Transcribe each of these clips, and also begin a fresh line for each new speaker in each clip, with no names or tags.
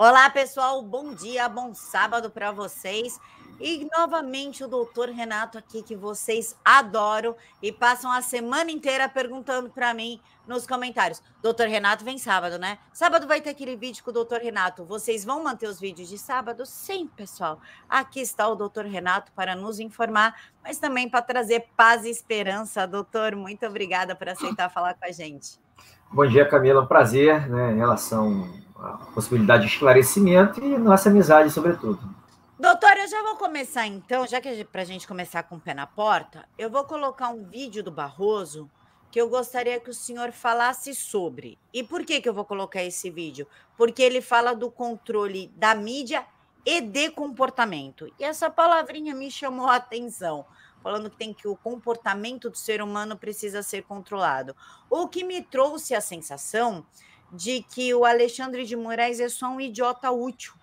Olá, pessoal. Bom dia, bom sábado para vocês. E novamente o doutor Renato aqui, que vocês adoram e passam a semana inteira perguntando para mim nos comentários. Doutor Renato vem sábado, né? Sábado vai ter aquele vídeo com o doutor Renato. Vocês vão manter os vídeos de sábado? Sim, pessoal. Aqui está o doutor Renato para nos informar, mas também para trazer paz e esperança. Doutor, muito obrigada por aceitar falar com a gente.
Bom dia, Camila. Um prazer né, em relação a possibilidade de esclarecimento e nossa amizade, sobretudo.
Doutor, eu já vou começar então, já que para a gente começar com o pé na porta, eu vou colocar um vídeo do Barroso que eu gostaria que o senhor falasse sobre. E por que, que eu vou colocar esse vídeo? Porque ele fala do controle da mídia e de comportamento. E essa palavrinha me chamou a atenção, falando que tem que o comportamento do ser humano precisa ser controlado. O que me trouxe a sensação de que o Alexandre de Moraes é só um idiota útil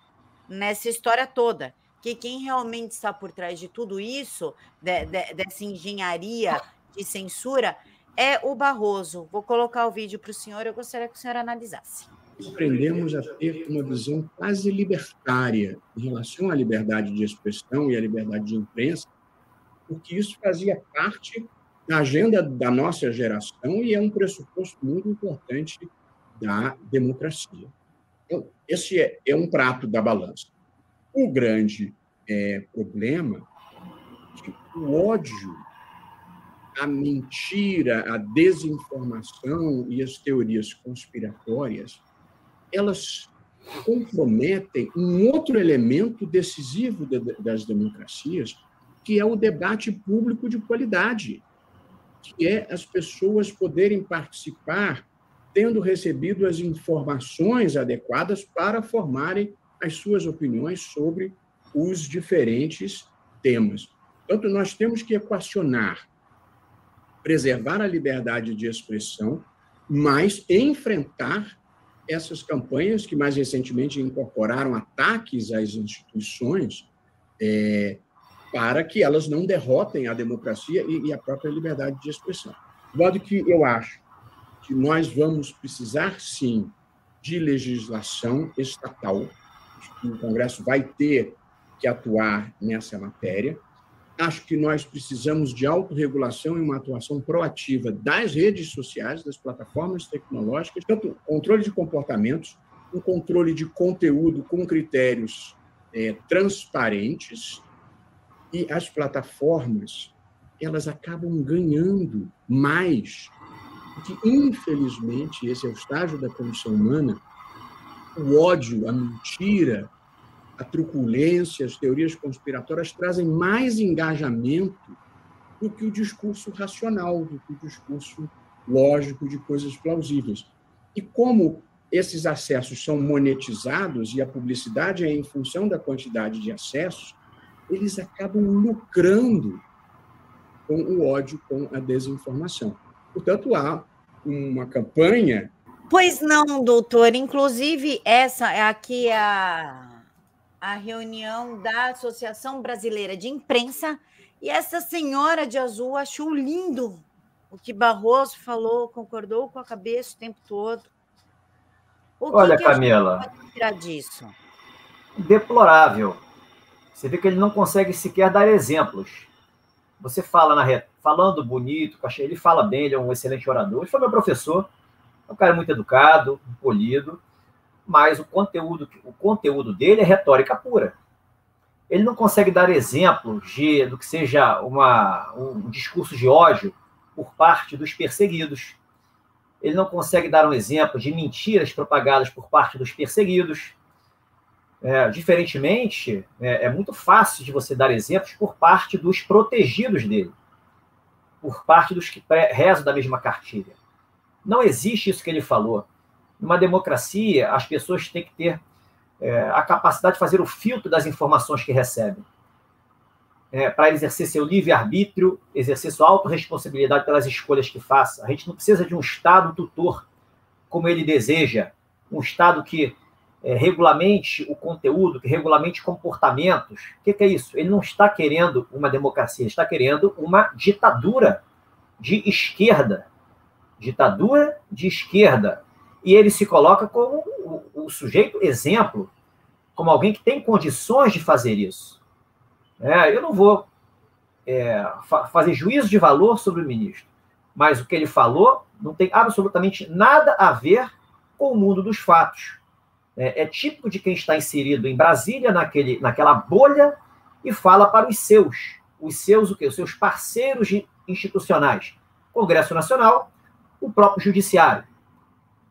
nessa história toda. Que quem realmente está por trás de tudo isso, de, de, dessa engenharia de censura, é o Barroso. Vou colocar o vídeo para o senhor, eu gostaria que o senhor analisasse.
Aprendemos a ter uma visão quase libertária em relação à liberdade de expressão e à liberdade de imprensa, porque isso fazia parte da agenda da nossa geração e é um pressuposto muito importante da democracia. Então, esse é, é um prato da balança. O grande é, problema é que o ódio, a mentira, a desinformação e as teorias conspiratórias, elas comprometem um outro elemento decisivo das democracias, que é o debate público de qualidade, que é as pessoas poderem participar tendo recebido as informações adequadas para formarem as suas opiniões sobre os diferentes temas. Portanto, nós temos que equacionar, preservar a liberdade de expressão, mas enfrentar essas campanhas que mais recentemente incorporaram ataques às instituições é, para que elas não derrotem a democracia e, e a própria liberdade de expressão. De modo que eu acho que nós vamos precisar, sim, de legislação estatal. O Congresso vai ter que atuar nessa matéria. Acho que nós precisamos de autorregulação e uma atuação proativa das redes sociais, das plataformas tecnológicas, tanto controle de comportamentos, um controle de conteúdo com critérios é, transparentes, e as plataformas elas acabam ganhando mais porque, infelizmente, esse é o estágio da condição humana, o ódio, a mentira, a truculência, as teorias conspiratórias trazem mais engajamento do que o discurso racional, do que o discurso lógico de coisas plausíveis. E como esses acessos são monetizados e a publicidade é em função da quantidade de acessos, eles acabam lucrando com o ódio, com a desinformação. Portanto, há uma campanha.
Pois não, doutor. Inclusive, essa é aqui a, a reunião da Associação Brasileira de Imprensa. E essa senhora de azul achou lindo o que Barroso falou, concordou com a cabeça o tempo todo.
O que Olha, que Camila. Pode tirar disso? Deplorável. Você vê que ele não consegue sequer dar exemplos. Você fala na falando bonito, ele fala bem, ele é um excelente orador. Ele foi meu professor, é um cara muito educado, polido, mas o conteúdo, o conteúdo dele é retórica pura. Ele não consegue dar exemplos de, do que seja uma, um discurso de ódio por parte dos perseguidos. Ele não consegue dar um exemplo de mentiras propagadas por parte dos perseguidos. É, diferentemente, é, é muito fácil de você dar exemplos por parte dos protegidos dele por parte dos que rezam da mesma cartilha. Não existe isso que ele falou. Numa democracia, as pessoas têm que ter é, a capacidade de fazer o filtro das informações que recebem. É, para exercer seu livre-arbítrio, exercer sua autorresponsabilidade pelas escolhas que faça. A gente não precisa de um Estado tutor, como ele deseja, um Estado que é, regulamente o conteúdo, que regulamente comportamentos. O que, que, é isso? Ele não está querendo uma democracia, ele está querendo uma ditadura de esquerda. Ditadura de esquerda. E ele se coloca como o, o sujeito exemplo como alguém que tem condições de fazer isso. É, eu não vou é, fa fazer juízo de valor sobre o ministro, mas o que ele falou não tem absolutamente nada a ver com o mundo dos fatos. É, é típico de quem está inserido em Brasília, naquele, naquela bolha, e fala para os seus. Os seus, o quê? Os seus parceiros institucionais. Congresso Nacional, o próprio Judiciário,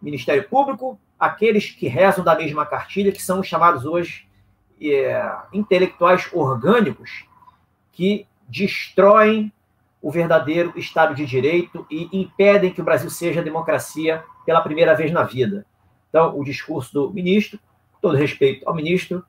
Ministério Público, aqueles que rezam da mesma cartilha, que são chamados hoje é, intelectuais orgânicos, que destroem o verdadeiro Estado de Direito e impedem que o Brasil seja democracia pela primeira vez na vida. Então, o discurso do ministro, com todo respeito ao ministro,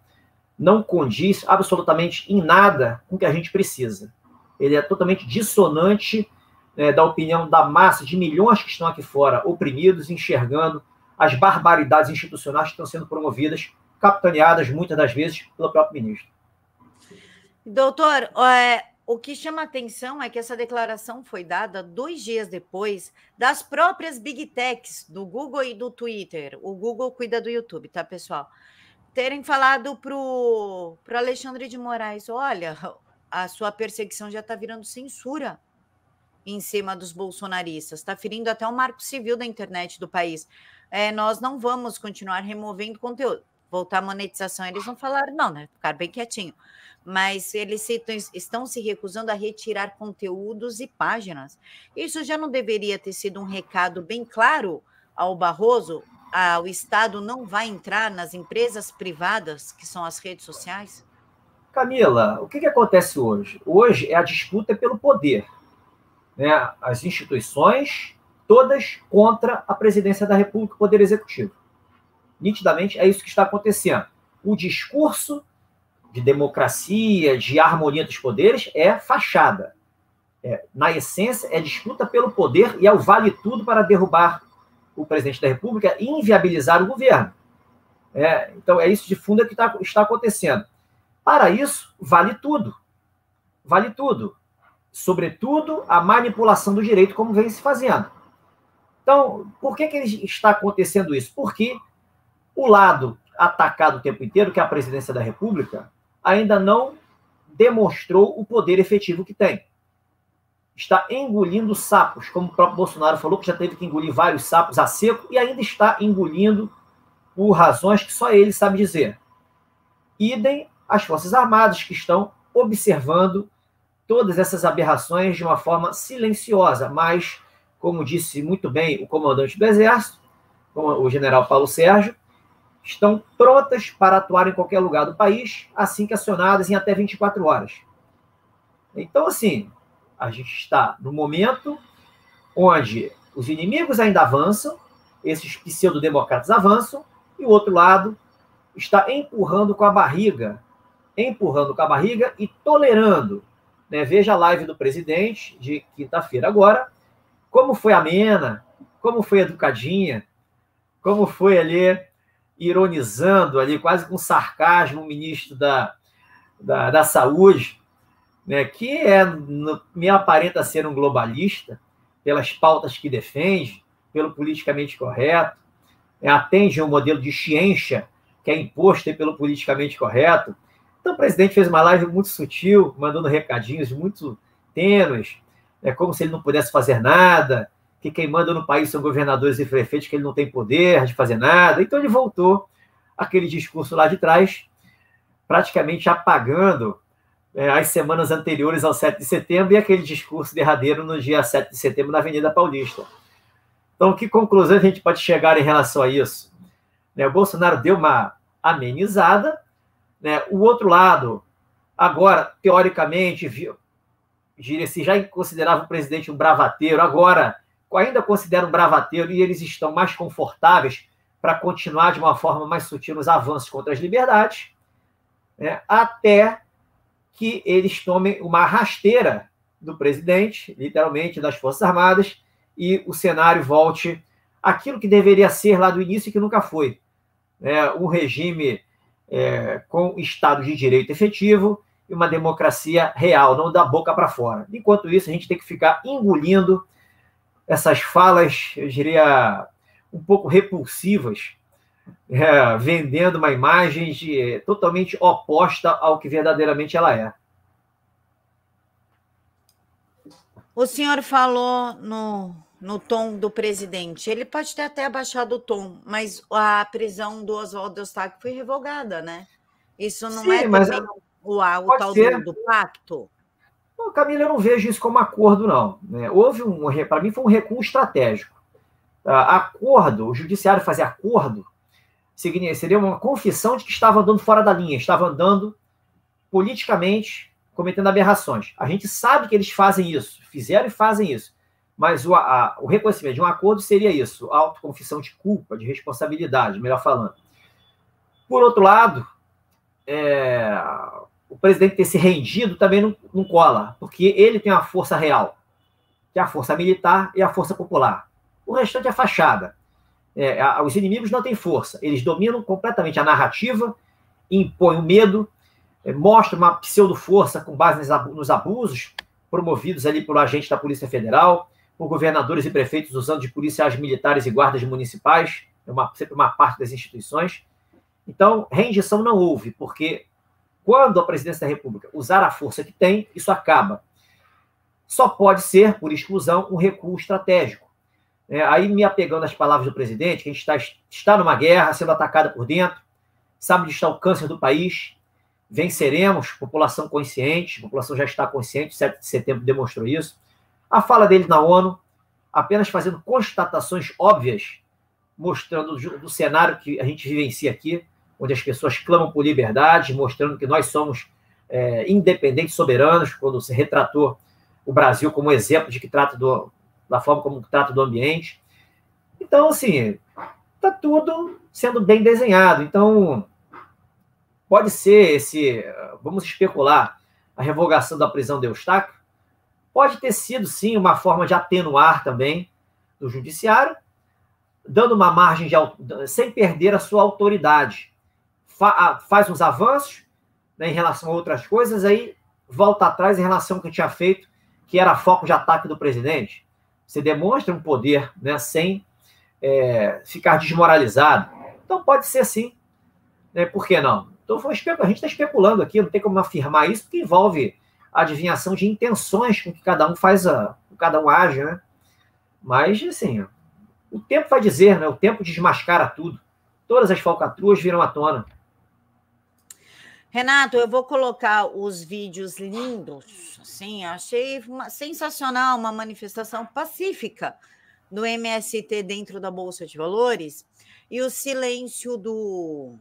não condiz absolutamente em nada com o que a gente precisa. Ele é totalmente dissonante né, da opinião da massa de milhões que estão aqui fora, oprimidos, enxergando as barbaridades institucionais que estão sendo promovidas, capitaneadas muitas das vezes pelo próprio ministro.
Doutor, é, o que chama atenção é que essa declaração foi dada dois dias depois das próprias big techs do Google e do Twitter. O Google cuida do YouTube, tá, pessoal? Terem falado para o Alexandre de Moraes: olha, a sua perseguição já está virando censura em cima dos bolsonaristas, está ferindo até o marco civil da internet do país é, nós não vamos continuar removendo conteúdo. Voltar à monetização, eles não falaram, não, né? Ficaram bem quietinho. Mas eles se, estão se recusando a retirar conteúdos e páginas. Isso já não deveria ter sido um recado bem claro ao Barroso? Ah, o Estado não vai entrar nas empresas privadas, que são as redes sociais?
Camila, o que, que acontece hoje? Hoje é a disputa pelo poder. Né? As instituições todas contra a presidência da República, o Poder Executivo. Nitidamente é isso que está acontecendo. O discurso de democracia, de harmonia dos poderes é fachada. É, na essência, é disputa pelo poder e é o vale tudo para derrubar o presidente da República e inviabilizar o governo. É, então, é isso de fundo que tá, está acontecendo. Para isso, vale tudo. Vale tudo. Sobretudo, a manipulação do direito, como vem se fazendo. Então, por que, que está acontecendo isso? Porque o lado atacado o tempo inteiro, que é a presidência da República, ainda não demonstrou o poder efetivo que tem. Está engolindo sapos, como o próprio Bolsonaro falou, que já teve que engolir vários sapos a seco e ainda está engolindo por razões que só ele sabe dizer. Idem as Forças Armadas, que estão observando todas essas aberrações de uma forma silenciosa, mas como disse muito bem o comandante do Exército, o general Paulo Sérgio, estão prontas para atuar em qualquer lugar do país, assim que acionadas em até 24 horas. Então, assim, a gente está no momento onde os inimigos ainda avançam, esses pseudo-democratas avançam, e o outro lado está empurrando com a barriga, empurrando com a barriga e tolerando. Né? Veja a live do presidente de quinta-feira agora, como foi amena, como foi educadinha, como foi ali ironizando ali, quase com sarcasmo, o ministro da, da, da Saúde, né, que é, no, me aparenta ser um globalista, pelas pautas que defende, pelo politicamente correto, é, atende um modelo de ciência que é imposto pelo politicamente correto. Então, o presidente fez uma live muito sutil, mandando recadinhos muito tênues, é como se ele não pudesse fazer nada, que quem manda no país são governadores e prefeitos, que ele não tem poder de fazer nada. Então ele voltou aquele discurso lá de trás, praticamente apagando é, as semanas anteriores ao 7 de setembro e aquele discurso derradeiro no dia 7 de setembro na Avenida Paulista. Então, que conclusão a gente pode chegar em relação a isso? Né, o Bolsonaro deu uma amenizada, né, o outro lado, agora, teoricamente, viu, se já considerava o presidente um bravateiro, agora ainda considera um bravateiro e eles estão mais confortáveis para continuar de uma forma mais sutil nos avanços contra as liberdades, né, até que eles tomem uma rasteira do presidente, literalmente, das Forças Armadas, e o cenário volte aquilo que deveria ser lá do início e que nunca foi. Né, um regime é, com Estado de Direito efetivo, e uma democracia real, não da boca para fora. Enquanto isso, a gente tem que ficar engolindo essas falas, eu diria, um pouco repulsivas é, vendendo uma imagem de, totalmente oposta ao que verdadeiramente ela é.
O senhor falou no, no tom do presidente. Ele pode ter até abaixado o tom, mas a prisão do Oswaldo Eustáquio foi revogada, né? Isso não Sim, é mas é o, o tal do, do, pacto?
Não, Camila, eu não vejo isso como acordo, não. Né? Houve um, para mim, foi um recuo estratégico. Acordo, o judiciário fazer acordo, seria uma confissão de que estava andando fora da linha, estava andando politicamente cometendo aberrações. A gente sabe que eles fazem isso, fizeram e fazem isso. Mas o, a, o reconhecimento de um acordo seria isso: autoconfissão de culpa, de responsabilidade, melhor falando. Por outro lado, é, o presidente ter se rendido também não, não cola, porque ele tem a força real, que é a força militar e a força popular. O restante é fachada. É, os inimigos não têm força, eles dominam completamente a narrativa, impõem o medo, é, mostram uma pseudo-força com base nos abusos promovidos ali pelo agente da Polícia Federal, por governadores e prefeitos usando de policiais militares e guardas municipais, é uma, sempre uma parte das instituições. Então, rendição não houve, porque quando a presidência da República usar a força que tem, isso acaba. Só pode ser, por exclusão, um recuo estratégico. É, aí, me apegando às palavras do presidente, que a gente está, está numa guerra, sendo atacada por dentro, sabe onde está o câncer do país, venceremos, população consciente, população já está consciente, 7 de setembro demonstrou isso. A fala dele na ONU, apenas fazendo constatações óbvias, mostrando do cenário que a gente vivencia aqui, onde as pessoas clamam por liberdade, mostrando que nós somos é, independentes, soberanos, quando se retratou o Brasil como exemplo de que trata do, da forma como trata do ambiente. Então, assim, está tudo sendo bem desenhado. Então, pode ser esse, vamos especular, a revogação da prisão de Eustáquio, pode ter sido, sim, uma forma de atenuar também do judiciário, dando uma margem de, sem perder a sua autoridade. Fa, faz uns avanços né, em relação a outras coisas, aí volta atrás em relação ao que tinha feito, que era foco de ataque do presidente. Você demonstra um poder né, sem é, ficar desmoralizado. Então pode ser sim. Né, por que não? Então a gente está especulando aqui, não tem como afirmar isso, porque envolve adivinhação de intenções com que cada um faz, a, cada um age, né? Mas, assim, o tempo vai dizer, né? O tempo desmascara tudo. Todas as falcatruas viram à tona.
Renato, eu vou colocar os vídeos lindos. Sim, achei uma, sensacional uma manifestação pacífica do MST dentro da Bolsa de Valores e o silêncio do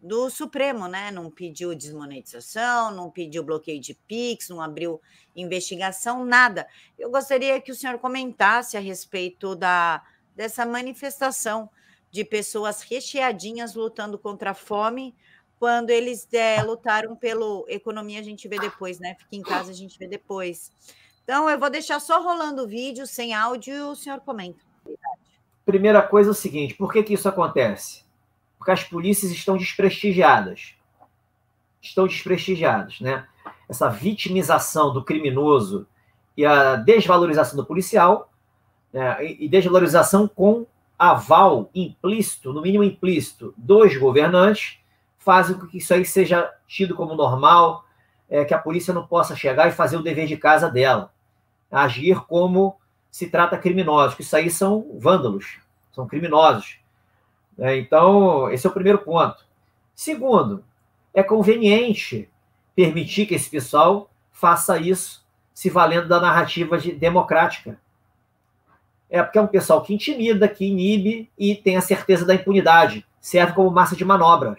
do Supremo, né? Não pediu desmonetização, não pediu bloqueio de PIX, não abriu investigação, nada. Eu gostaria que o senhor comentasse a respeito da, dessa manifestação de pessoas recheadinhas lutando contra a fome, quando eles é, lutaram pela economia, a gente vê depois, né? Fica em casa, a gente vê depois. Então, eu vou deixar só rolando o vídeo, sem áudio, e o senhor comenta.
Primeira coisa é o seguinte: por que, que isso acontece? Porque as polícias estão desprestigiadas. Estão desprestigiadas, né? Essa vitimização do criminoso e a desvalorização do policial, né? e desvalorização com aval implícito, no mínimo implícito, dos governantes, fazem com que isso aí seja tido como normal, é, que a polícia não possa chegar e fazer o dever de casa dela, agir como se trata criminosos, que isso aí são vândalos, são criminosos. É, então, esse é o primeiro ponto. Segundo, é conveniente permitir que esse pessoal faça isso se valendo da narrativa de, democrática. É porque é um pessoal que intimida, que inibe e tem a certeza da impunidade. Serve como massa de manobras.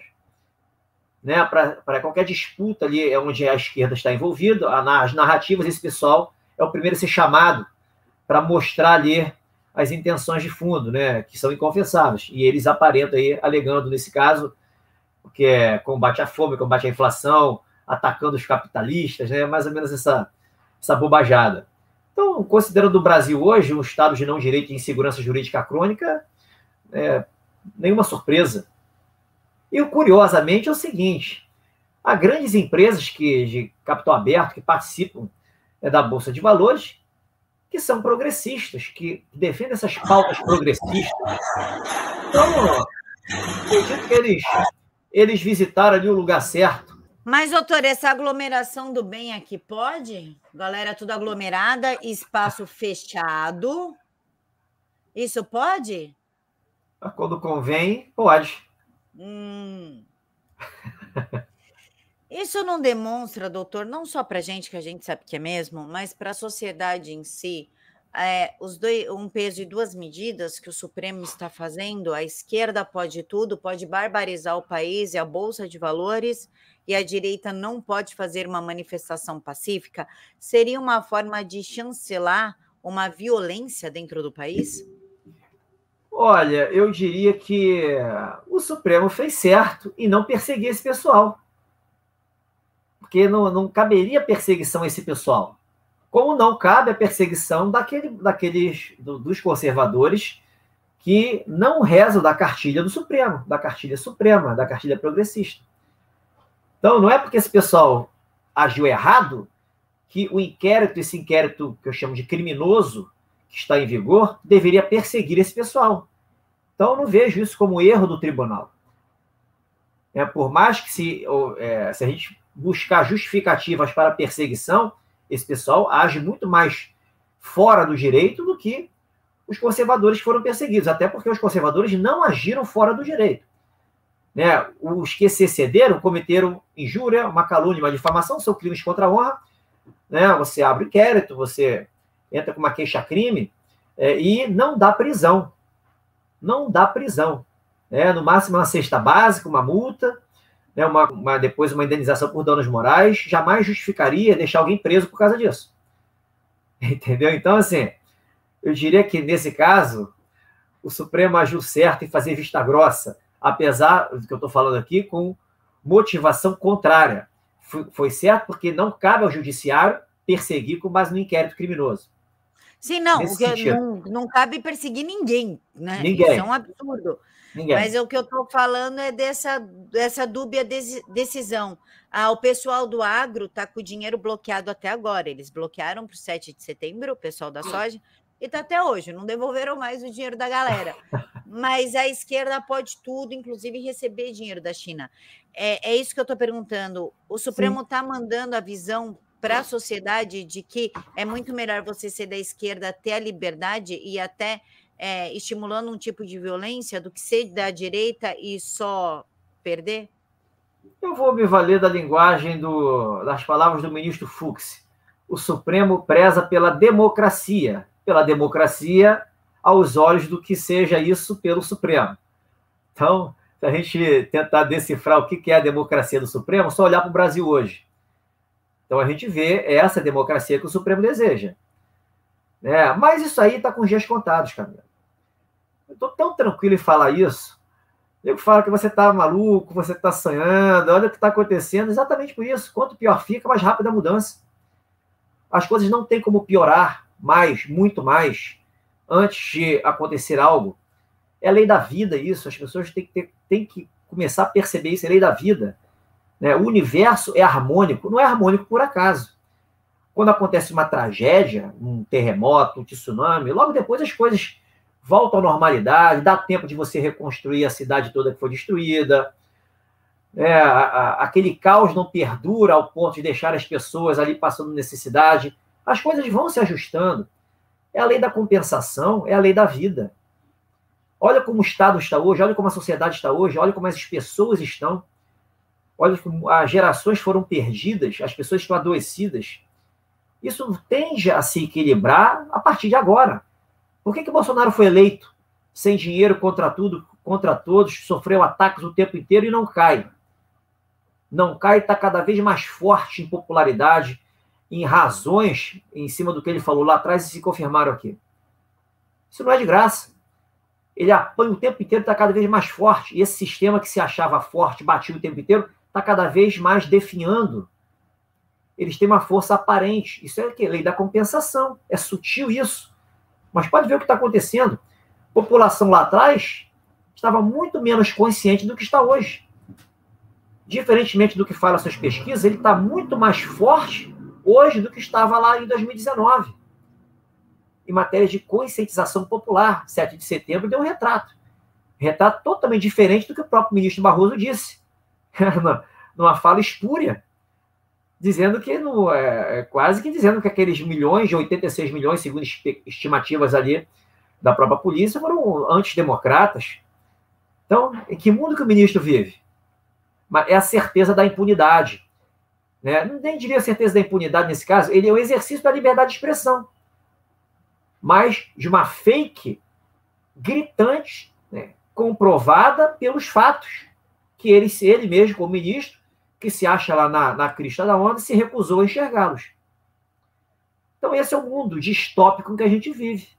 Né? Para qualquer disputa ali é onde a esquerda está envolvida, as narrativas, esse pessoal é o primeiro a ser chamado para mostrar ali as intenções de fundo, né, que são inconfessáveis. E eles aparentam aí, alegando nesse caso, que é combate à fome, combate à inflação, atacando os capitalistas, né, mais ou menos essa, essa bobajada. Então, considerando o Brasil hoje um estado de não direito e insegurança jurídica crônica, é, nenhuma surpresa. E curiosamente é o seguinte: há grandes empresas que, de capital aberto que participam é, da Bolsa de Valores que são progressistas, que defendem essas pautas progressistas. Então, Acredito que eles, eles visitaram ali o lugar certo.
Mas, doutor, essa aglomeração do bem aqui pode? Galera tudo aglomerada, espaço fechado. Isso pode?
Quando convém, pode.
Hum. Isso não demonstra, doutor, não só para a gente, que a gente sabe que é mesmo, mas para a sociedade em si, é, os dois, um peso e duas medidas que o Supremo está fazendo, a esquerda pode tudo, pode barbarizar o país e a Bolsa de Valores, e a direita não pode fazer uma manifestação pacífica, seria uma forma de chancelar uma violência dentro do país?
Olha, eu diria que o Supremo fez certo em não perseguir esse pessoal. Porque não, não caberia perseguição a esse pessoal como não cabe a perseguição daquele, daqueles do, dos conservadores que não rezam da cartilha do Supremo, da cartilha suprema, da cartilha progressista. Então, não é porque esse pessoal agiu errado que o inquérito, esse inquérito que eu chamo de criminoso, que está em vigor, deveria perseguir esse pessoal. Então, eu não vejo isso como erro do tribunal. É, por mais que se, é, se a gente buscar justificativas para perseguição, esse pessoal age muito mais fora do direito do que os conservadores foram perseguidos, até porque os conservadores não agiram fora do direito. Né? Os que se excederam cometeram injúria, uma calúnia, uma difamação, são crimes contra a honra. Né? Você abre inquérito, você entra com uma queixa-crime é, e não dá prisão. Não dá prisão. Né? No máximo uma cesta básica, uma multa, né, uma, uma, depois uma indenização por danos morais, jamais justificaria deixar alguém preso por causa disso. Entendeu? Então, assim, eu diria que nesse caso, o Supremo agiu certo em fazer vista grossa, apesar do que eu estou falando aqui, com motivação contrária. Foi, foi certo porque não cabe ao judiciário perseguir com base no inquérito criminoso.
Sim, não, não, não cabe perseguir ninguém, né?
Ninguém.
Isso é um absurdo. Ninguém. Mas o que eu estou falando é dessa, dessa dúbia decisão. Ah, o pessoal do agro está com o dinheiro bloqueado até agora. Eles bloquearam para o 7 de setembro, o pessoal da soja, e está até hoje. Não devolveram mais o dinheiro da galera. Mas a esquerda pode tudo, inclusive receber dinheiro da China. É, é isso que eu estou perguntando. O Supremo está mandando a visão para a sociedade de que é muito melhor você ser da esquerda, ter a liberdade e até é, estimulando um tipo de violência do que ser da direita e só perder?
Eu vou me valer da linguagem do, das palavras do ministro Fux. O Supremo preza pela democracia, pela democracia aos olhos do que seja isso pelo Supremo. Então, se a gente tentar decifrar o que é a democracia do Supremo, só olhar para o Brasil hoje. Então a gente vê essa democracia que o Supremo deseja. É, mas isso aí está com dias contados, Camila. Eu estou tão tranquilo em falar isso. Eu falo que você está maluco, você está sonhando, olha o que está acontecendo, exatamente por isso. Quanto pior fica, mais rápida a mudança. As coisas não têm como piorar mais, muito mais, antes de acontecer algo. É lei da vida isso, as pessoas têm que, ter, têm que começar a perceber isso, é lei da vida. Né? O universo é harmônico, não é harmônico por acaso. Quando acontece uma tragédia, um terremoto, um tsunami, logo depois as coisas voltam à normalidade, dá tempo de você reconstruir a cidade toda que foi destruída. É, a, a, aquele caos não perdura ao ponto de deixar as pessoas ali passando necessidade. As coisas vão se ajustando. É a lei da compensação, é a lei da vida. Olha como o Estado está hoje, olha como a sociedade está hoje, olha como as pessoas estão. Olha as gerações foram perdidas, as pessoas estão adoecidas. Isso tende a se equilibrar a partir de agora. Por que, que Bolsonaro foi eleito sem dinheiro contra tudo, contra todos, sofreu ataques o tempo inteiro e não cai? Não cai, está cada vez mais forte em popularidade, em razões em cima do que ele falou lá atrás e se confirmaram aqui. Isso não é de graça. Ele apanha o tempo inteiro, está cada vez mais forte. E esse sistema que se achava forte, batia o tempo inteiro, está cada vez mais definhando. Eles têm uma força aparente. Isso é o quê? Lei da compensação. É sutil isso. Mas pode ver o que está acontecendo. A população lá atrás estava muito menos consciente do que está hoje. Diferentemente do que fala suas pesquisas, ele está muito mais forte hoje do que estava lá em 2019. Em matéria de conscientização popular, 7 de setembro deu um retrato. retrato totalmente diferente do que o próprio ministro Barroso disse, numa fala espúria, dizendo que no, é, é, quase que dizendo que aqueles milhões de 86 milhões, segundo estimativas ali da própria polícia, foram antidemocratas. Então, em que mundo que o ministro vive? É a certeza da impunidade. Né? Nem diria a certeza da impunidade nesse caso, ele é o exercício da liberdade de expressão. Mas de uma fake gritante, né? comprovada pelos fatos, que ele, ele mesmo, como ministro, que se acha lá na, na crista da onda, se recusou a enxergá-los. Então, esse é o mundo distópico que a gente vive.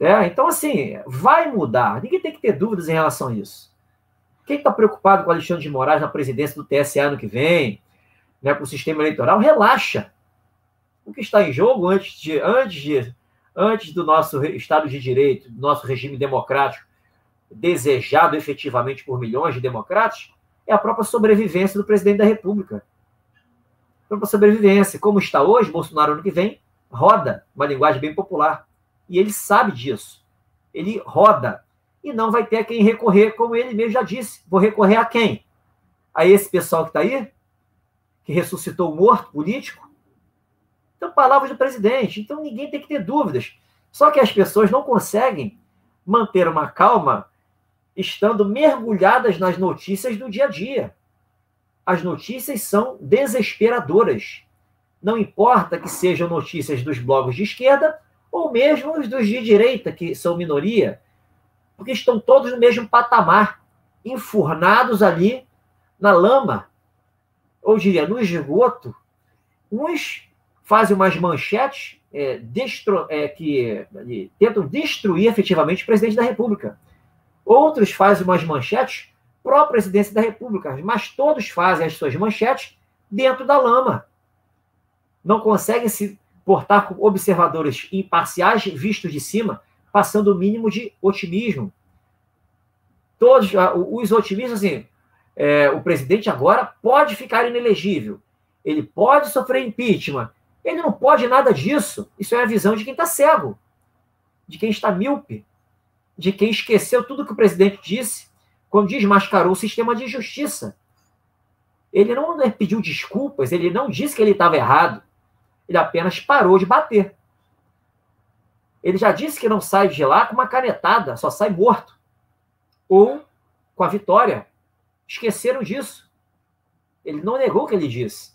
É, então, assim, vai mudar. Ninguém tem que ter dúvidas em relação a isso. Quem está preocupado com Alexandre de Moraes na presidência do TSE ano que vem, né, com o sistema eleitoral, relaxa. O que está em jogo antes, de, antes, de, antes do nosso Estado de Direito, do nosso regime democrático, desejado efetivamente por milhões de democratas, é a própria sobrevivência do presidente da República. A própria sobrevivência. Como está hoje, Bolsonaro ano que vem roda uma linguagem bem popular. E ele sabe disso. Ele roda. E não vai ter a quem recorrer, como ele mesmo já disse. Vou recorrer a quem? A esse pessoal que está aí? Que ressuscitou o morto político? Então, palavras do presidente. Então, ninguém tem que ter dúvidas. Só que as pessoas não conseguem manter uma calma estando mergulhadas nas notícias do dia a dia. As notícias são desesperadoras. Não importa que sejam notícias dos blogs de esquerda ou mesmo os dos de direita, que são minoria, porque estão todos no mesmo patamar, enfurnados ali na lama, ou diria, no esgoto. Uns fazem umas manchetes é, destro, é, que tentam destruir efetivamente o presidente da República. Outros fazem umas manchetes pró-presidência da República, mas todos fazem as suas manchetes dentro da lama. Não conseguem se portar como observadores imparciais vistos de cima, passando o mínimo de otimismo. Todos ah, os otimistas, assim, é, o presidente agora pode ficar inelegível, ele pode sofrer impeachment, ele não pode nada disso. Isso é a visão de quem está cego, de quem está míope, de quem esqueceu tudo que o presidente disse quando desmascarou o sistema de justiça. Ele não pediu desculpas, ele não disse que ele estava errado. Ele apenas parou de bater. Ele já disse que não sai de lá com uma canetada, só sai morto. Ou com a vitória. Esqueceram disso. Ele não negou o que ele disse.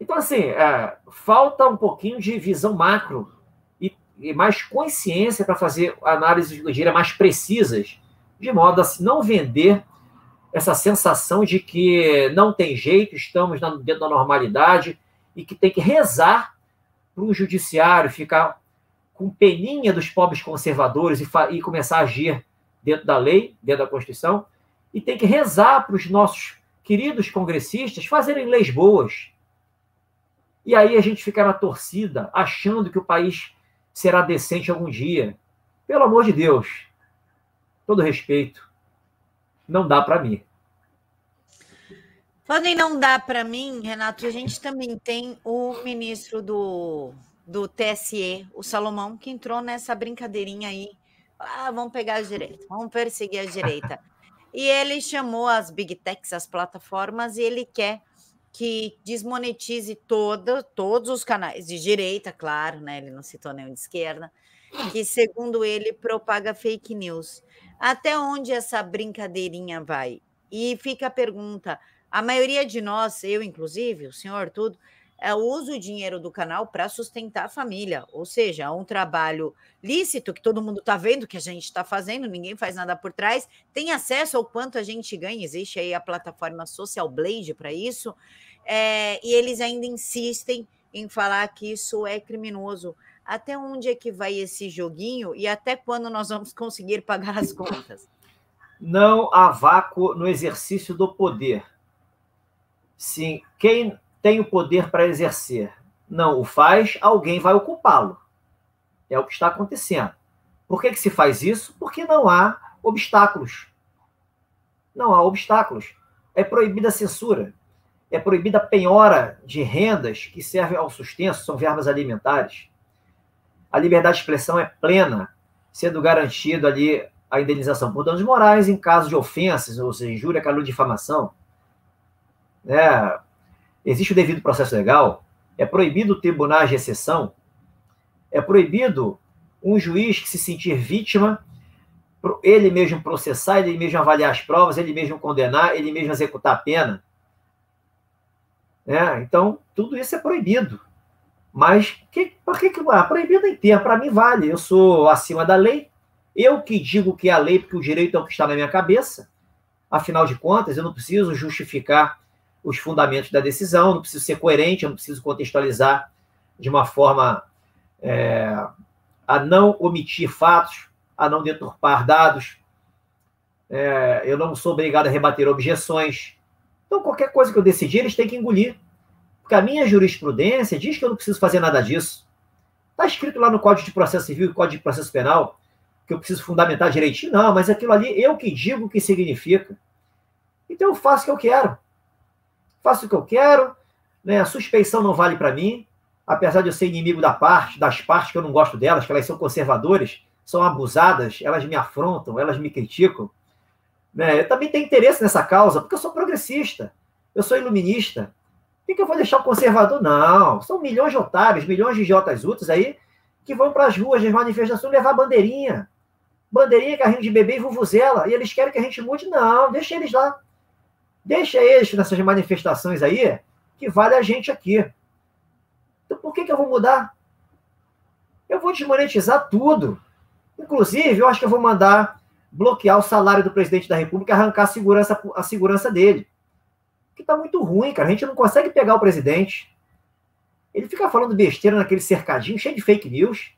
Então, assim, é, falta um pouquinho de visão macro e, mais consciência para fazer análises, eu diria, mais precisas, de modo a não vender essa sensação de que não tem jeito, estamos dentro da normalidade e que tem que rezar para o judiciário ficar com peninha dos pobres conservadores e, e começar a agir dentro da lei, dentro da Constituição, e tem que rezar para os nossos queridos congressistas fazerem leis boas. E aí a gente fica na torcida, achando que o país será decente algum dia. Pelo amor de Deus, todo respeito, não dá para mim.
Podem não dar para mim, Renato, a gente também tem o ministro do, do TSE, o Salomão, que entrou nessa brincadeirinha aí. Ah, vamos pegar a direita, vamos perseguir a direita. e ele chamou as big techs, as plataformas, e ele quer que desmonetize todos os canais de direita, claro, né? Ele não citou nenhum de esquerda, que, segundo ele, propaga fake news. Até onde essa brincadeirinha vai? E fica a pergunta: a maioria de nós, eu inclusive, o senhor, tudo, é, usa o dinheiro do canal para sustentar a família, ou seja, é um trabalho lícito que todo mundo está vendo que a gente está fazendo, ninguém faz nada por trás, tem acesso ao quanto a gente ganha, existe aí a plataforma Social Blade para isso, é, e eles ainda insistem em falar que isso é criminoso. Até onde é que vai esse joguinho e até quando nós vamos conseguir pagar as contas?
Não há vácuo no exercício do poder Sim, quem tem o poder para exercer não o faz, alguém vai ocupá-lo. É o que está acontecendo. Por que, que se faz isso? Porque não há obstáculos. Não há obstáculos. É proibida a censura. É proibida a penhora de rendas que servem ao sustento, são verbas alimentares. A liberdade de expressão é plena, sendo garantido ali a indenização por danos morais em caso de ofensas, ou seja, injúria, calúnia difamação. É, existe o devido processo legal, é proibido tribunais de exceção, é proibido um juiz que se sentir vítima, ele mesmo processar, ele mesmo avaliar as provas, ele mesmo condenar, ele mesmo executar a pena. É, então, tudo isso é proibido. Mas que, por que, que ah, proibido em termo? Para mim vale. Eu sou acima da lei. Eu que digo que é a lei, porque o direito é o que está na minha cabeça. Afinal de contas, eu não preciso justificar os fundamentos da decisão, não preciso ser coerente, não preciso contextualizar de uma forma é, a não omitir fatos, a não deturpar dados. É, eu não sou obrigado a rebater objeções. Então, qualquer coisa que eu decidir, eles têm que engolir. Porque a minha jurisprudência diz que eu não preciso fazer nada disso. Está escrito lá no Código de Processo Civil e Código de Processo Penal que eu preciso fundamentar direitinho. Não, mas aquilo ali eu que digo o que significa. Então eu faço o que eu quero. Faço o que eu quero. Né? A suspeição não vale para mim apesar de eu ser inimigo da parte, das partes que eu não gosto delas, que elas são conservadoras, são abusadas, elas me afrontam, elas me criticam. Né? Eu também tenho interesse nessa causa, porque eu sou progressista, eu sou iluminista. Por que, eu vou deixar o conservador? Não, são milhões de otários, milhões de idiotas úteis aí, que vão para as ruas das manifestações levar bandeirinha. Bandeirinha, carrinho de bebê e vuvuzela. E eles querem que a gente mude? Não, deixa eles lá. Deixa eles nessas manifestações aí, que vale a gente aqui. Então, por que, que eu vou mudar? Eu vou desmonetizar tudo. Inclusive, eu acho que eu vou mandar bloquear o salário do presidente da República, arrancar a segurança, a segurança dele. Que está muito ruim, cara. A gente não consegue pegar o presidente. Ele fica falando besteira naquele cercadinho cheio de fake news.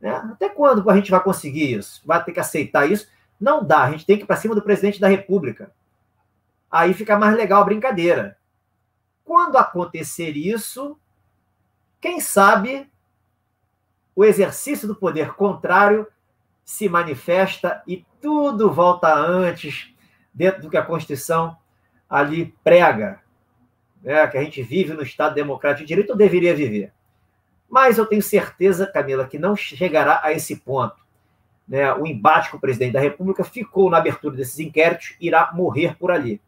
Né? Até quando a gente vai conseguir isso? Vai ter que aceitar isso? Não dá. A gente tem que ir para cima do presidente da República. Aí fica mais legal a brincadeira. Quando acontecer isso, quem sabe o exercício do poder contrário se manifesta e tudo volta antes, dentro do que a Constituição ali prega, né, que a gente vive no Estado democrático de direito, ou deveria viver. Mas eu tenho certeza, Camila, que não chegará a esse ponto. Né? O embate com o presidente da República ficou na abertura desses inquéritos, irá morrer por ali.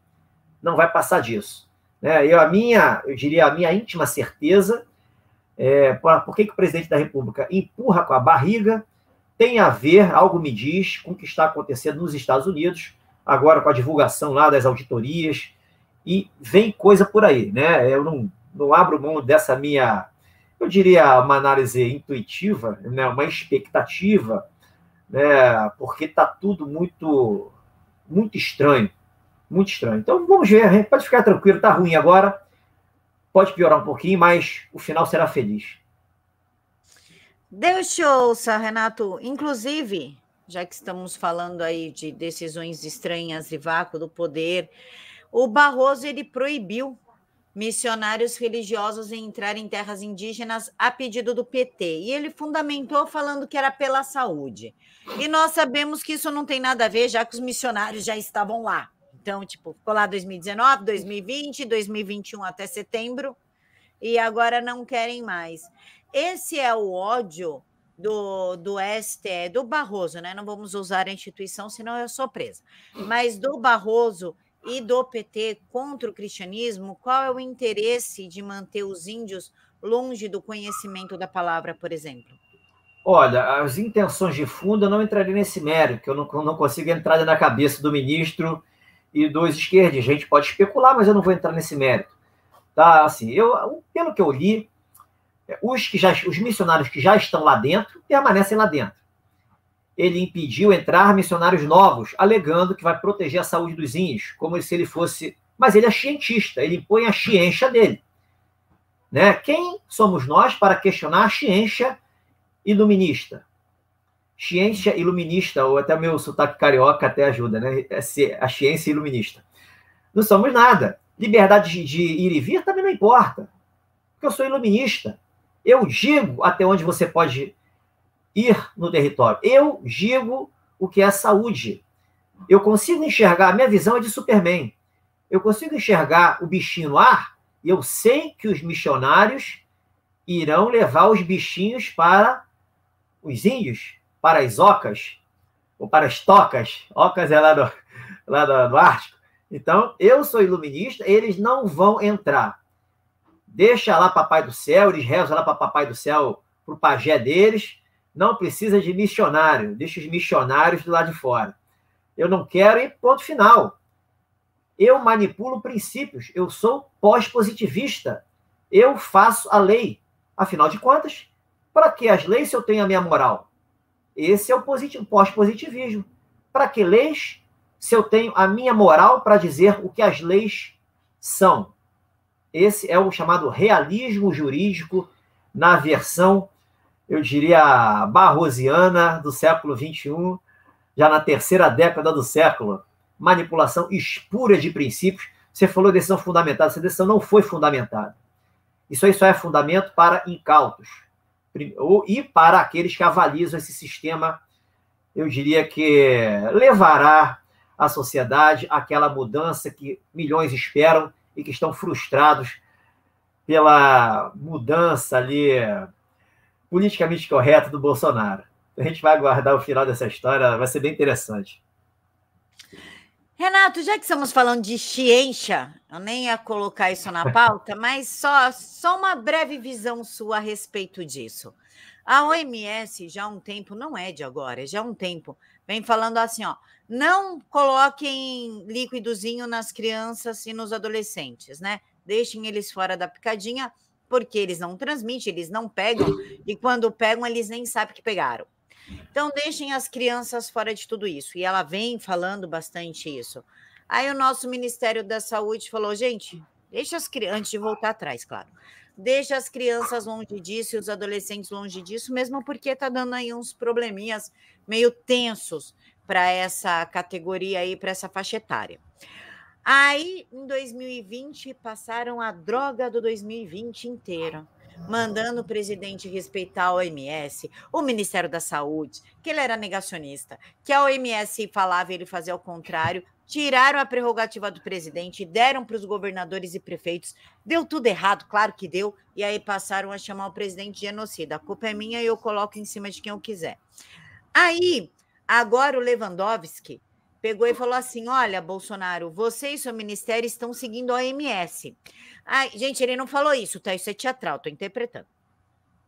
Não vai passar disso. Né? Eu, a minha, eu diria, a minha íntima certeza é, por que, que o presidente da República empurra com a barriga? Tem a ver, algo me diz, com o que está acontecendo nos Estados Unidos, agora com a divulgação lá das auditorias, e vem coisa por aí, né? Eu não, não abro mão dessa minha, eu diria, uma análise intuitiva, né? uma expectativa, né? porque está tudo muito, muito estranho, muito estranho. Então vamos ver, pode ficar tranquilo, está ruim agora, Pode piorar um pouquinho, mas o final será feliz.
Deus te ouça, Renato. Inclusive, já que estamos falando aí de decisões estranhas e vácuo do poder, o Barroso ele proibiu missionários religiosos em entrar em terras indígenas a pedido do PT. E ele fundamentou falando que era pela saúde. E nós sabemos que isso não tem nada a ver, já que os missionários já estavam lá. Então, tipo, ficou lá 2019, 2020, 2021 até setembro, e agora não querem mais. Esse é o ódio do, do STE, do Barroso, né? Não vamos usar a instituição, senão eu sou presa. Mas do Barroso e do PT contra o cristianismo, qual é o interesse de manter os índios longe do conhecimento da palavra, por exemplo?
Olha, as intenções de fundo eu não entraria nesse mérito, que eu não, não consigo entrar na cabeça do ministro e dos esquerdos. A gente pode especular, mas eu não vou entrar nesse mérito. Tá? Assim, eu, pelo que eu li, os, que já, os missionários que já estão lá dentro permanecem lá dentro. Ele impediu entrar missionários novos, alegando que vai proteger a saúde dos índios, como se ele fosse. Mas ele é cientista, ele impõe a ciência dele. Né? Quem somos nós para questionar a ciência iluminista? Ciência iluminista, ou até meu sotaque carioca até ajuda, né? É a ciência iluminista. Não somos nada. Liberdade de ir e vir também não importa, porque eu sou iluminista. Eu digo até onde você pode ir no território. Eu digo o que é saúde. Eu consigo enxergar, a minha visão é de Superman. Eu consigo enxergar o bichinho no ar e eu sei que os missionários irão levar os bichinhos para os índios, para as ocas, ou para as tocas. Ocas é lá do, lá do, do Ártico. Então, eu sou iluminista, eles não vão entrar. Deixa lá Papai do Céu, eles rezam lá para Papai do Céu, para o pajé deles. Não precisa de missionário, deixa os missionários do lado de fora. Eu não quero e ponto final. Eu manipulo princípios, eu sou pós-positivista. Eu faço a lei. Afinal de contas, para que as leis se eu tenho a minha moral? Esse é o pós-positivismo. Para que leis se eu tenho a minha moral para dizer o que as leis são? Esse é o chamado realismo jurídico na versão, eu diria, barrosiana do século XXI, já na terceira década do século. Manipulação espúria de princípios. Você falou decisão fundamentada, essa decisão não foi fundamentada. Isso aí só é fundamento para incautos e para aqueles que avalizam esse sistema, eu diria que levará a sociedade àquela mudança que milhões esperam e que estão frustrados pela mudança ali politicamente correta do Bolsonaro. A gente vai aguardar o final dessa história, vai ser bem interessante.
Renato, já que estamos falando de ciência, eu nem ia colocar isso na pauta, mas só, só uma breve visão sua a respeito disso. A OMS já há um tempo, não é de agora, já há um tempo, vem falando assim, ó, não coloquem líquidozinho nas crianças e nos adolescentes, né? Deixem eles fora da picadinha, porque eles não transmitem, eles não pegam, e quando pegam, eles nem sabem que pegaram. Então, deixem as crianças fora de tudo isso. E ela vem falando bastante isso. Aí o nosso Ministério da Saúde falou, gente, deixa as crianças, antes de voltar atrás, claro, deixa as crianças longe disso e os adolescentes longe disso, mesmo porque está dando aí uns probleminhas meio tensos para essa categoria aí, para essa faixa etária. Aí, em 2020, passaram a droga do 2020 inteiro mandando o presidente respeitar a OMS, o Ministério da Saúde, que ele era negacionista, que a OMS falava e ele fazia o contrário, tiraram a prerrogativa do presidente, deram para os governadores e prefeitos, deu tudo errado, claro que deu, e aí passaram a chamar o presidente de genocida. A culpa é minha e eu coloco em cima de quem eu quiser. Aí, agora o Lewandowski pegou e falou assim: Olha, Bolsonaro, você e seu ministério estão seguindo a OMS. Ai, gente, ele não falou isso, tá? Isso é teatral, estou interpretando.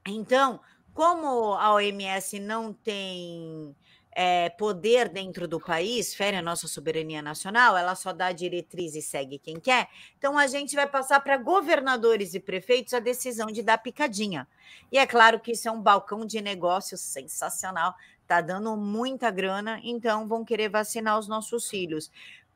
Então, como a OMS não tem é, poder dentro do país, fere a nossa soberania nacional, ela só dá diretriz e segue quem quer. Então, a gente vai passar para governadores e prefeitos a decisão de dar picadinha. E é claro que isso é um balcão de negócio sensacional Está dando muita grana, então vão querer vacinar os nossos filhos.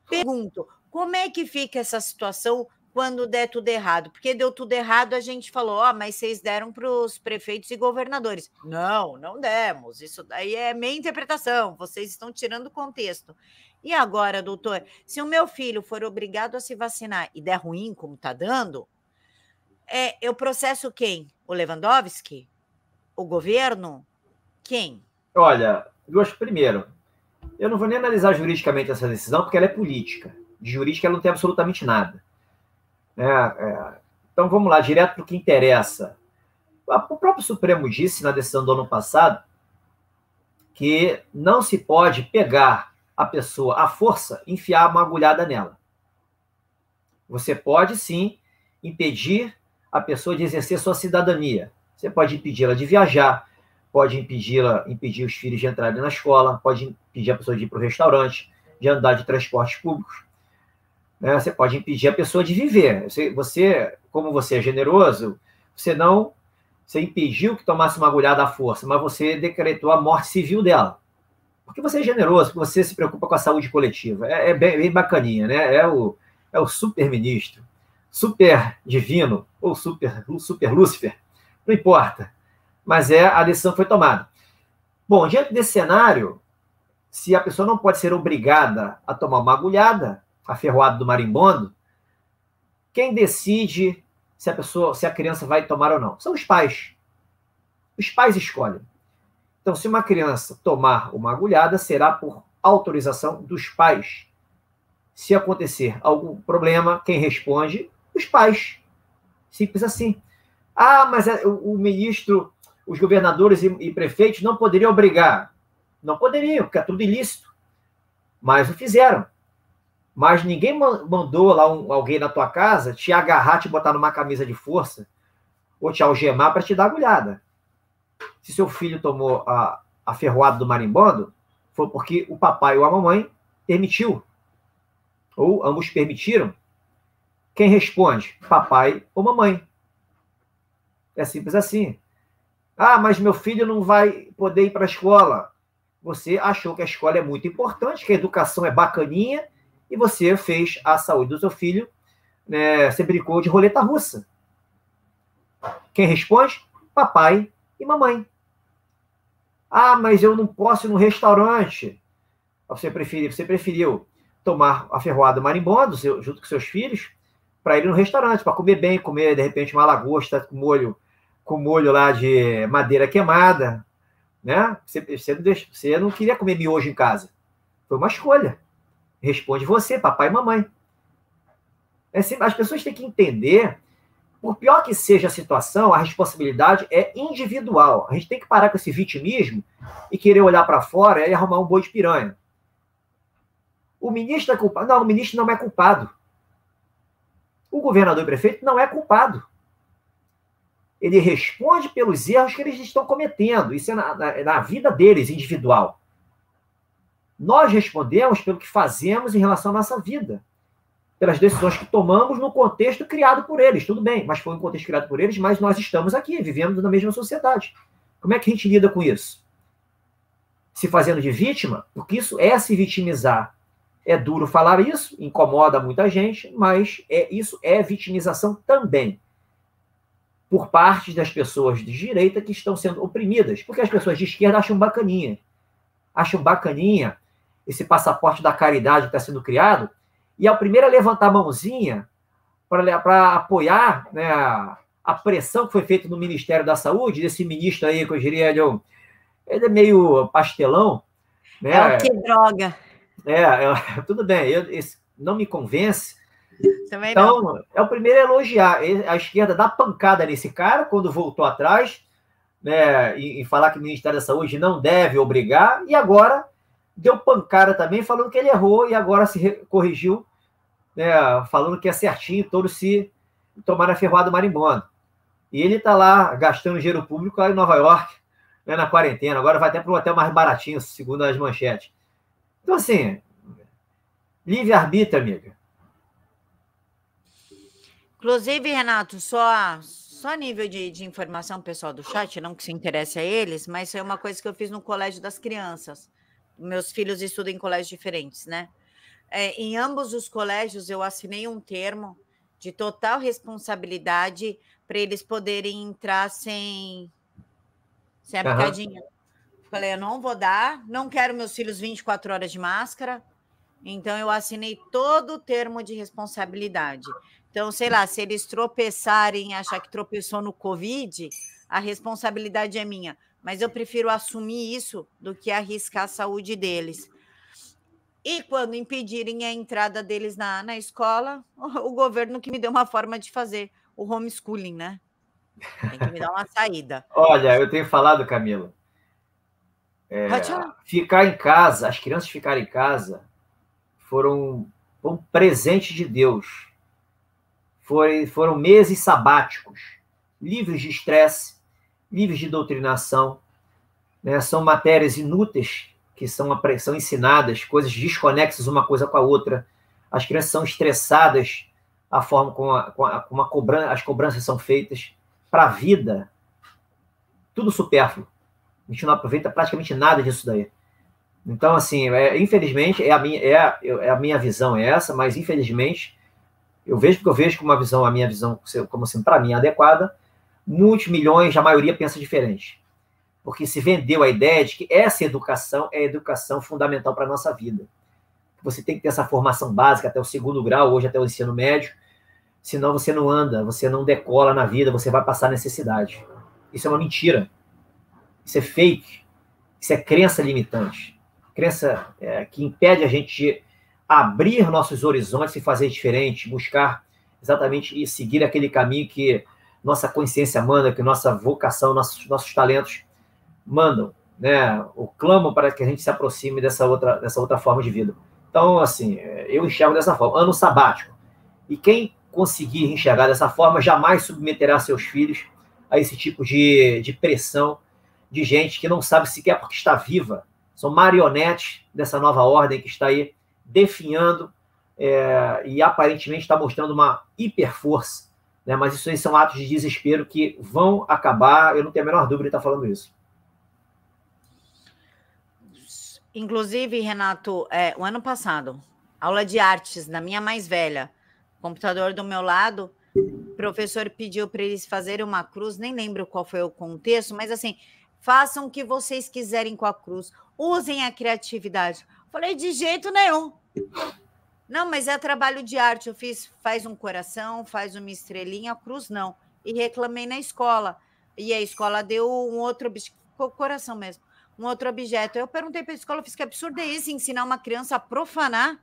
Pergunto, como é que fica essa situação quando der tudo errado? Porque deu tudo errado, a gente falou, ó, oh, mas vocês deram para os prefeitos e governadores. Não, não demos. Isso daí é meia interpretação, vocês estão tirando o contexto. E agora, doutor, se o meu filho for obrigado a se vacinar e der ruim, como está dando, é, eu processo quem? O Lewandowski? O governo? Quem?
Olha, duas. Primeiro, eu não vou nem analisar juridicamente essa decisão, porque ela é política. De jurídica ela não tem absolutamente nada. É, é, então vamos lá, direto para o que interessa. O próprio Supremo disse na decisão do ano passado que não se pode pegar a pessoa à força e enfiar uma agulhada nela. Você pode sim impedir a pessoa de exercer sua cidadania. Você pode impedi-la de viajar, pode impedi-la, impedir os filhos de entrarem na escola, pode impedir a pessoa de ir para o restaurante, de andar de transportes públicos. Né? Você pode impedir a pessoa de viver. Você, você, como você é generoso, você não você impediu que tomasse uma agulhada à força, mas você decretou a morte civil dela. Porque você é generoso, porque você se preocupa com a saúde coletiva. É, é bem, bem, bacaninha, né? É o, é o super ministro, super divino, ou super, super Lúcifer, não importa mas é a decisão foi tomada. Bom, diante desse cenário, se a pessoa não pode ser obrigada a tomar uma agulhada, a ferroada do marimbondo, quem decide se a pessoa, se a criança vai tomar ou não? São os pais. Os pais escolhem. Então, se uma criança tomar uma agulhada, será por autorização dos pais. Se acontecer algum problema, quem responde? Os pais. Simples assim. Ah, mas é, o ministro os governadores e, e prefeitos não poderiam obrigar. Não poderiam, porque é tudo ilícito. Mas o fizeram. Mas ninguém mandou lá um, alguém na tua casa te agarrar, te botar numa camisa de força ou te algemar para te dar agulhada. Se seu filho tomou a, a ferroada do marimbondo, foi porque o papai ou a mamãe permitiu. Ou ambos permitiram. Quem responde? Papai ou mamãe. É simples assim. Ah, mas meu filho não vai poder ir para a escola. Você achou que a escola é muito importante, que a educação é bacaninha, e você fez a saúde do seu filho, né, você brincou de roleta russa. Quem responde? Papai e mamãe. Ah, mas eu não posso ir no restaurante. Você preferiu, você preferiu tomar a ferroada marimbondo junto com seus filhos para ir no restaurante, para comer bem, comer de repente uma lagosta com molho com molho lá de madeira queimada, né? Você, você, não, deixa, você não queria comer miojo em casa. Foi uma escolha. Responde você, papai e mamãe. É assim, as pessoas têm que entender, por pior que seja a situação, a responsabilidade é individual. A gente tem que parar com esse vitimismo e querer olhar para fora e arrumar um boi de piranha. O ministro é culpado. Não, o ministro não é culpado. O governador e prefeito não é culpado ele responde pelos erros que eles estão cometendo. Isso é na, na, na, vida deles, individual. Nós respondemos pelo que fazemos em relação à nossa vida, pelas decisões que tomamos no contexto criado por eles. Tudo bem, mas foi um contexto criado por eles, mas nós estamos aqui, vivendo na mesma sociedade. Como é que a gente lida com isso? Se fazendo de vítima, porque isso é se vitimizar. É duro falar isso, incomoda muita gente, mas é isso é vitimização também por parte das pessoas de direita que estão sendo oprimidas, porque as pessoas de esquerda acham bacaninha. Acham bacaninha esse passaporte da caridade que está sendo criado, e é o primeiro a levantar a mãozinha para apoiar né, a pressão que foi feita no Ministério da Saúde, desse ministro aí, que eu diria, ele, é ele é meio pastelão. Né?
É o que droga.
É, é tudo bem, eu, esse, não me convence, também então, não. é o primeiro a elogiar. A esquerda dá pancada nesse cara quando voltou atrás, né, em, falar que o Ministério da Saúde não deve obrigar, e agora deu pancada também, falando que ele errou e agora se corrigiu, né, falando que é certinho todos se tomar a ferroada marimbondo. E ele está lá gastando dinheiro público lá em Nova York, né, na quarentena. Agora vai até para um hotel mais baratinho, segundo as manchetes. Então, assim, livre-arbítrio, amiga.
Inclusive, Renato, só, só nível de, de informação pessoal do chat, não que se interesse a eles, mas foi uma coisa que eu fiz no colégio das crianças. Meus filhos estudam em colégios diferentes, né? É, em ambos os colégios, eu assinei um termo de total responsabilidade para eles poderem entrar sem, sem a picadinha. Falei, eu não vou dar, não quero meus filhos 24 horas de máscara, então eu assinei todo o termo de responsabilidade. Então, sei lá, se eles tropeçarem e achar que tropeçou no Covid, a responsabilidade é minha. Mas eu prefiro assumir isso do que arriscar a saúde deles. E quando impedirem a entrada deles na, na escola, o governo que me deu uma forma de fazer o homeschooling, né? Tem que me dar uma saída.
Olha, eu tenho falado, Camila. É, ficar em casa, as crianças ficarem em casa, foram um presente de Deus foi, foram meses sabáticos, livres de estresse, livres de doutrinação. Né? São matérias inúteis que são, são ensinadas, coisas desconexas uma coisa com a outra. As crianças são estressadas a forma como, a, com a, como a cobrança, as cobranças são feitas para a vida. Tudo supérfluo. A gente não aproveita praticamente nada disso daí. Então, assim, é, infelizmente, é a, minha, é, é a minha visão é essa, mas infelizmente eu vejo porque eu vejo com uma visão, a minha visão, como assim, para mim, adequada, muitos milhões, a maioria pensa diferente. Porque se vendeu a ideia de que essa educação é a educação fundamental para a nossa vida. Você tem que ter essa formação básica até o segundo grau, hoje até o ensino médio, senão você não anda, você não decola na vida, você vai passar necessidade. Isso é uma mentira. Isso é fake. Isso é crença limitante. Crença é, que impede a gente abrir nossos horizontes e fazer diferente, buscar exatamente e seguir aquele caminho que nossa consciência manda, que nossa vocação, nossos, nossos talentos mandam. né, o clamo para que a gente se aproxime dessa outra, dessa outra forma de vida. Então, assim, eu enxergo dessa forma, ano sabático. E quem conseguir enxergar dessa forma jamais submeterá seus filhos a esse tipo de, de pressão de gente que não sabe sequer porque está viva. São marionetes dessa nova ordem que está aí definhando é, e aparentemente está mostrando uma hiperforça. Né? Mas isso aí são atos de desespero que vão acabar, eu não tenho a menor dúvida de estar falando isso.
Inclusive, Renato, é, o ano passado, aula de artes na minha mais velha, computador do meu lado, o professor pediu para eles fazerem uma cruz, nem lembro qual foi o contexto, mas assim, façam o que vocês quiserem com a cruz, usem a criatividade. Falei, de jeito nenhum. Não, mas é trabalho de arte. Eu fiz, faz um coração, faz uma estrelinha, cruz não. E reclamei na escola. E a escola deu um outro coração mesmo um outro objeto. Eu perguntei para a escola, fiz que absurdo é esse ensinar uma criança a profanar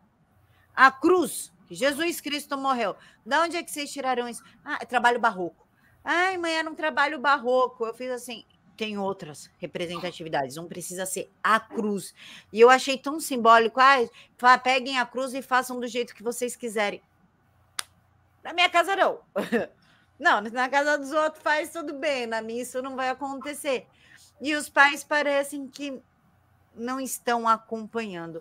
a cruz, Jesus Cristo morreu. Da onde é que vocês tiraram isso? Ah, é trabalho barroco. Ai, mãe, era um trabalho barroco. Eu fiz assim, tem outras representatividades, não precisa ser a cruz. E eu achei tão simbólico, ah, peguem a cruz e façam do jeito que vocês quiserem. Na minha casa, não. Não, na casa dos outros faz tudo bem, na minha isso não vai acontecer. E os pais parecem que não estão acompanhando.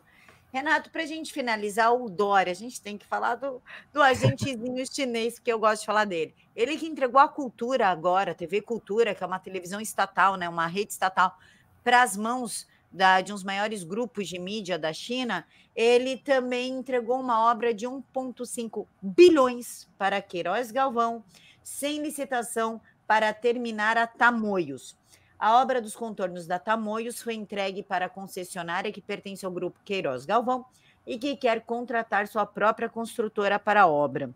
Renato, para a gente finalizar, o Dória, a gente tem que falar do, do agentezinho chinês, que eu gosto de falar dele. Ele que entregou a cultura agora, TV Cultura, que é uma televisão estatal, né, uma rede estatal, para as mãos da, de uns maiores grupos de mídia da China, ele também entregou uma obra de 1,5 bilhões para Queiroz Galvão, sem licitação, para terminar a Tamoios. A obra dos contornos da Tamoios foi entregue para a concessionária que pertence ao grupo Queiroz Galvão e que quer contratar sua própria construtora para a obra.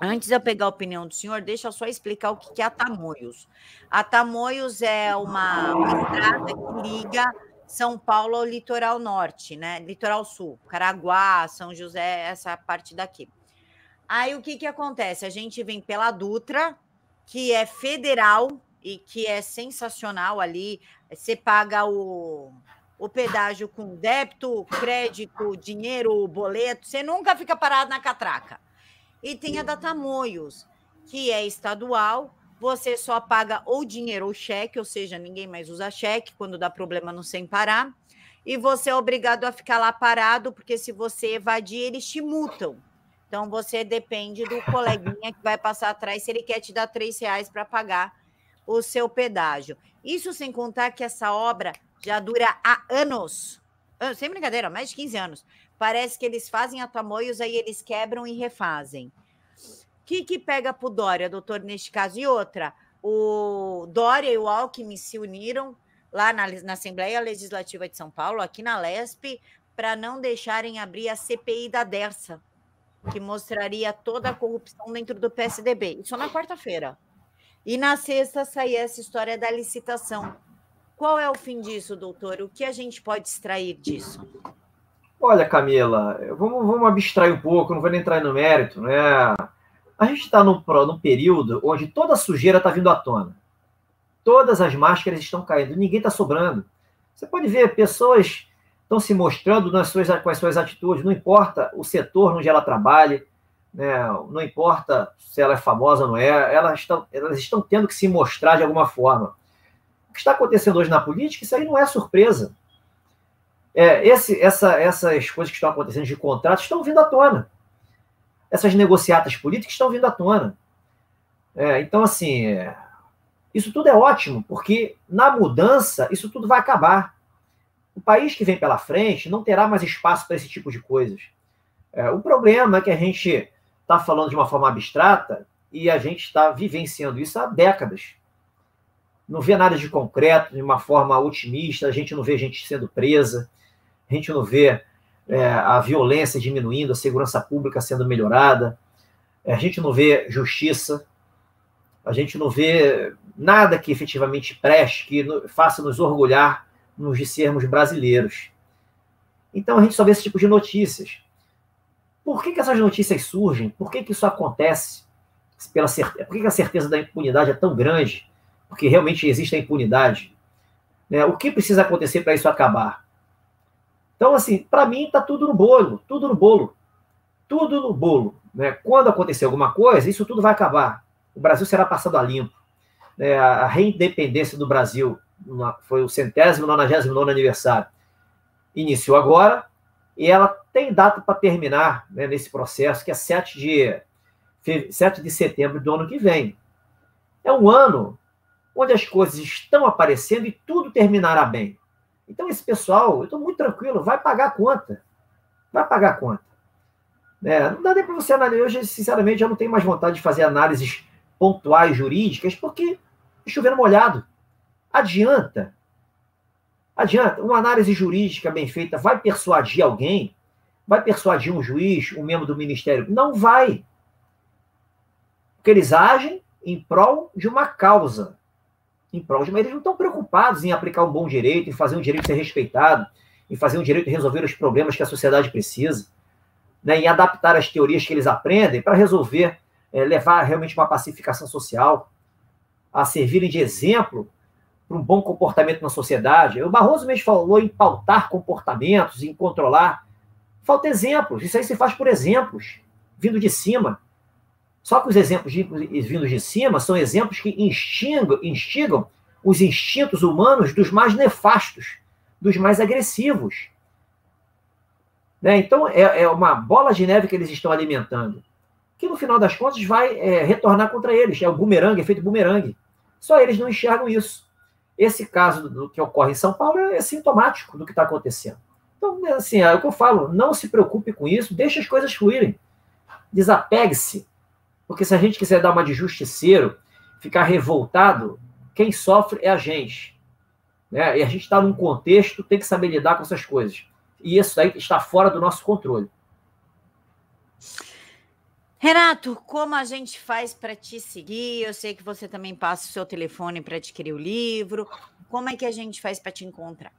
Antes de eu pegar a opinião do senhor, deixa eu só explicar o que é a Tamoios. A Tamoios é uma, uma estrada que liga São Paulo ao litoral norte, né? Litoral sul, Caraguá, São José, essa parte daqui. Aí o que, que acontece? A gente vem pela Dutra, que é federal, e que é sensacional ali. Você paga o, o pedágio com débito, crédito, dinheiro, boleto, você nunca fica parado na catraca. E tem a Datamoios, que é estadual, você só paga ou dinheiro ou cheque, ou seja, ninguém mais usa cheque quando dá problema no sem parar. E você é obrigado a ficar lá parado, porque se você evadir, eles te multam. Então você depende do coleguinha que vai passar atrás se ele quer te dar três reais para pagar o seu pedágio. Isso sem contar que essa obra já dura há anos. Sem brincadeira, mais de 15 anos. Parece que eles fazem a tamoios, aí eles quebram e refazem. O que, que pega para o Dória, doutor, neste caso? E outra, o Dória e o Alckmin se uniram lá na, na Assembleia Legislativa de São Paulo, aqui na LESP, para não deixarem abrir a CPI da Dersa, que mostraria toda a corrupção dentro do PSDB. Isso na quarta-feira. E na sexta sair essa história da licitação. Qual é o fim disso, doutor? O que a gente pode extrair disso?
Olha, Camila, vamos, vamos abstrair um pouco, não vou nem entrar no mérito, né? A gente está num, num período onde toda a sujeira está vindo à tona. Todas as máscaras estão caindo, ninguém está sobrando. Você pode ver pessoas estão se mostrando nas suas, com as suas atitudes, não importa o setor onde ela trabalha, né? não importa se ela é famosa ou não é, elas estão, elas estão tendo que se mostrar de alguma forma. O que está acontecendo hoje na política, isso aí não é surpresa. É, esse, essa, essas coisas que estão acontecendo de contratos estão vindo à tona. Essas negociatas políticas estão vindo à tona. É, então, assim, é, isso tudo é ótimo, porque na mudança isso tudo vai acabar. O país que vem pela frente não terá mais espaço para esse tipo de coisas. É, o problema é que a gente está falando de uma forma abstrata e a gente está vivenciando isso há décadas. Não vê nada de concreto, de uma forma otimista, a gente não vê gente sendo presa, a gente não vê é, a violência diminuindo, a segurança pública sendo melhorada, a gente não vê justiça, a gente não vê nada que efetivamente preste, que faça nos orgulhar nos de sermos brasileiros. Então a gente só vê esse tipo de notícias. Por que, que essas notícias surgem? Por que, que isso acontece? Pela certeza, por que, que a certeza da impunidade é tão grande? Porque realmente existe a impunidade. Né? O que precisa acontecer para isso acabar? Então, assim, para mim está tudo no bolo, tudo no bolo, tudo no bolo. Né? Quando acontecer alguma coisa, isso tudo vai acabar. O Brasil será passado a limpo. É, a reindependência do Brasil foi o centésimo, nonagésimo nono aniversário. Iniciou agora e ela tem data para terminar né, nesse processo, que é 7 de, 7 de setembro do ano que vem. É um ano onde as coisas estão aparecendo e tudo terminará bem. Então, esse pessoal, eu estou muito tranquilo, vai pagar a conta. Vai pagar a conta. É, não dá nem para você analisar. Hoje, sinceramente, eu não tenho mais vontade de fazer análises pontuais jurídicas, porque é chovendo molhado. Adianta. Adianta. Uma análise jurídica bem feita vai persuadir alguém? Vai persuadir um juiz, um membro do ministério? Não vai. Porque eles agem em prol de uma causa. Em prol de uma. Eles não estão preocupados em aplicar um bom direito, em fazer um direito ser respeitado, em fazer um direito resolver os problemas que a sociedade precisa, né, em adaptar as teorias que eles aprendem para resolver, é, levar realmente uma pacificação social, a servirem de exemplo para um bom comportamento na sociedade. O Barroso mesmo falou em pautar comportamentos, em controlar. Falta exemplos. Isso aí se faz por exemplos, vindo de cima. Só que os exemplos de, vindos de cima são exemplos que instigam, instigam os instintos humanos dos mais nefastos, dos mais agressivos. Né? Então, é, é, uma bola de neve que eles estão alimentando, que no final das contas vai é, retornar contra eles. É o bumerangue, efeito bumerangue. Só eles não enxergam isso. Esse caso do, que ocorre em São Paulo é, sintomático do que está acontecendo. Então, é assim, é o que eu falo, não se preocupe com isso, deixe as coisas fluírem. Desapegue-se porque se a gente quiser dar uma de justiceiro, ficar revoltado, quem sofre é a gente. Né? E a gente está num contexto, tem que saber lidar com essas coisas. E isso aí está fora do nosso controle.
Renato, como a gente faz para te seguir? Eu sei que você também passa o seu telefone para adquirir o livro. Como é que a gente faz para te encontrar?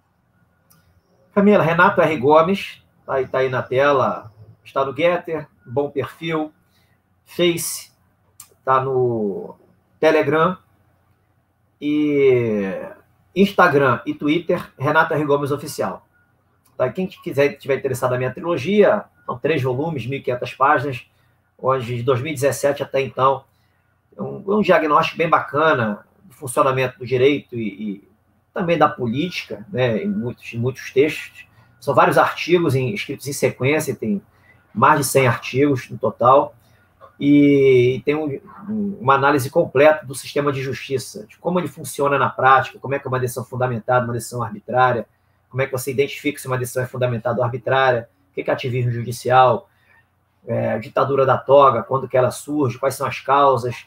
Camila, Renato R. Gomes, tá aí, tá aí na tela, está no Getter, bom perfil, Face, tá no Telegram e Instagram e Twitter, Renata R. Gomes Oficial. Tá? Quem quiser, tiver interessado na minha trilogia, são três volumes, 1.500 páginas, onde de 2017 até então, é um, um diagnóstico bem bacana do funcionamento do direito e, e também da política, né, em muitos, em muitos textos. São vários artigos em, escritos em sequência, tem mais de 100 artigos no total e tem um, uma análise completa do sistema de justiça, de como ele funciona na prática, como é que é uma decisão fundamentada, uma decisão arbitrária, como é que você identifica se uma decisão é fundamentada ou arbitrária, o que é ativismo judicial, é, ditadura da toga, quando que ela surge, quais são as causas,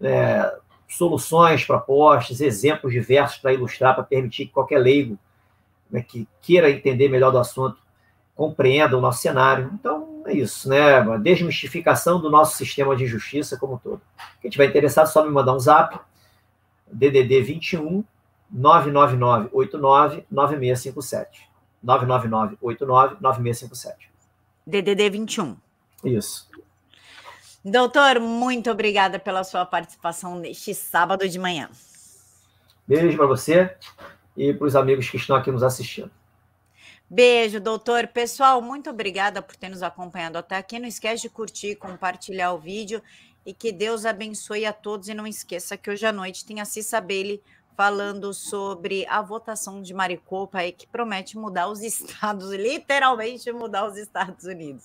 é, soluções propostas, exemplos diversos para ilustrar, para permitir que qualquer leigo né, que queira entender melhor do assunto compreenda o nosso cenário. Então, é isso, né? Desmistificação do nosso sistema de justiça como um todo. Quem tiver interessado, só me mandar um zap, DDD 21 999 89 9657. 999 89 9657.
DDD 21.
Isso.
Doutor, muito obrigada pela sua participação neste sábado de manhã.
Beijo para você e para os amigos que estão aqui nos assistindo.
Beijo, doutor. Pessoal, muito obrigada por ter nos acompanhado até aqui. Não esquece de curtir, compartilhar o vídeo e que Deus abençoe a todos. E não esqueça que hoje à noite tem a Cissa Bailey falando sobre a votação de Maricopa aí, que promete mudar os estados, literalmente mudar os Estados Unidos.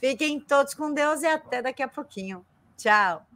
Fiquem todos com Deus e até daqui a pouquinho. Tchau.